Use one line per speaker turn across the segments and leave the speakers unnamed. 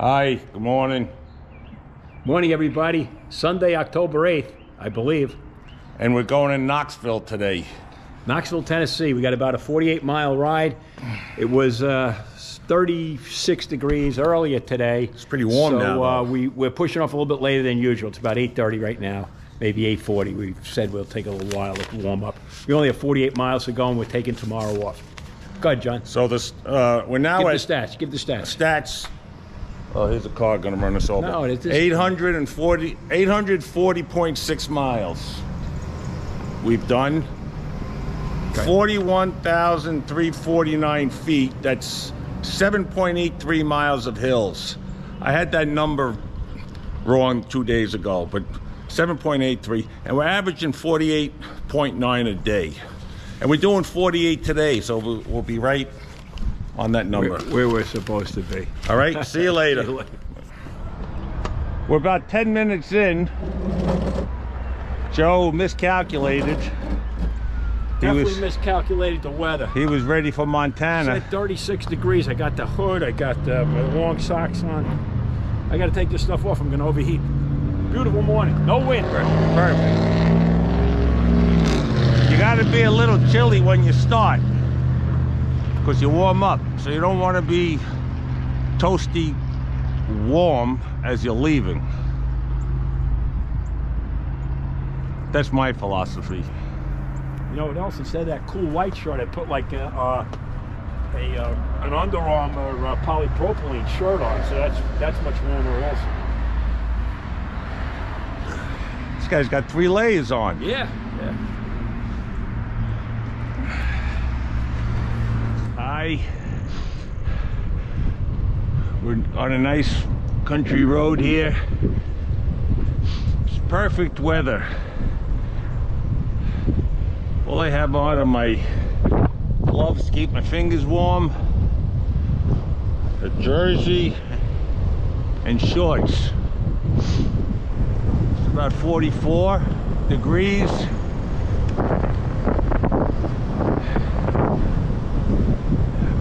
Hi, good morning.
Morning, everybody. Sunday, October 8th, I believe.
And we're going in Knoxville today.
Knoxville, Tennessee. We got about a 48 mile ride. It was uh, 36 degrees earlier today. It's
pretty warm
so,
now,
So uh, we, we're pushing off a little bit later than usual. It's about 8.30 right now, maybe 8.40. We said we'll take a little while to warm up. We only have 48 miles to go and we're taking tomorrow off. Go ahead, John.
So this, uh, we're now
Give the
at
stats. Give the stats.
stats. Oh, here's a car going to run us over.
No, it is-
840, 840.6 miles. We've done
Okay.
41,349 feet. That's 7.83 miles of hills. I had that number wrong two days ago, but 7.83. And we're averaging 48.9 a day. And we're doing 48 today, so we'll, we'll be right on that number.
Where, where we're supposed to be.
All right, see you later. We're about 10 minutes in. Joe miscalculated. He
Definitely
was
miscalculated the weather.
he was ready for Montana.
Said 36 degrees. I got the hood. I got uh, my long socks on. I got to take this stuff off. I'm going to overheat. Beautiful morning. No wind.
Perfect. You got to be a little chilly when you start because you warm up. So you don't want to be toasty warm as you're leaving. That's my philosophy.
You know what else? Instead of that cool white shirt, I put like a, uh, a uh, an Under Armour uh, polypropylene shirt on. So that's that's much warmer also.
This guy's got three layers on.
Yeah. Yeah.
We're on a nice country road here. It's perfect weather. All I have on are my gloves to keep my fingers warm, a jersey, and shorts. It's about 44 degrees.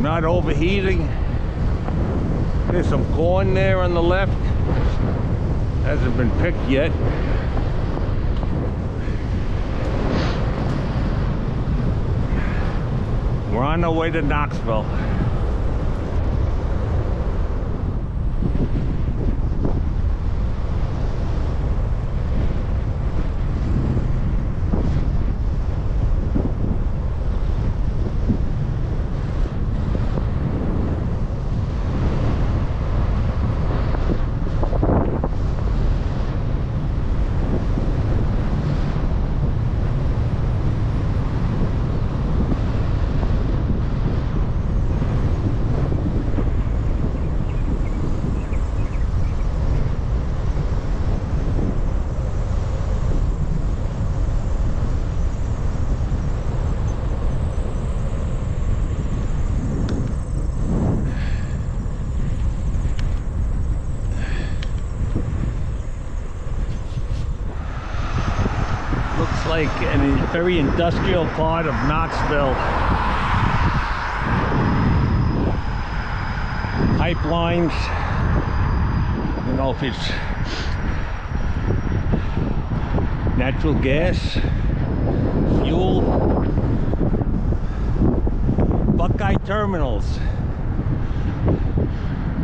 Not overheating. There's some corn there on the left. Hasn't been picked yet. We're on our way to Knoxville. Like a very industrial part of Knoxville. Pipelines. I don't know if it's natural gas, fuel, Buckeye terminals.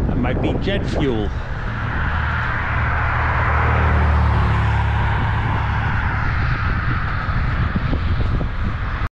That might be jet fuel.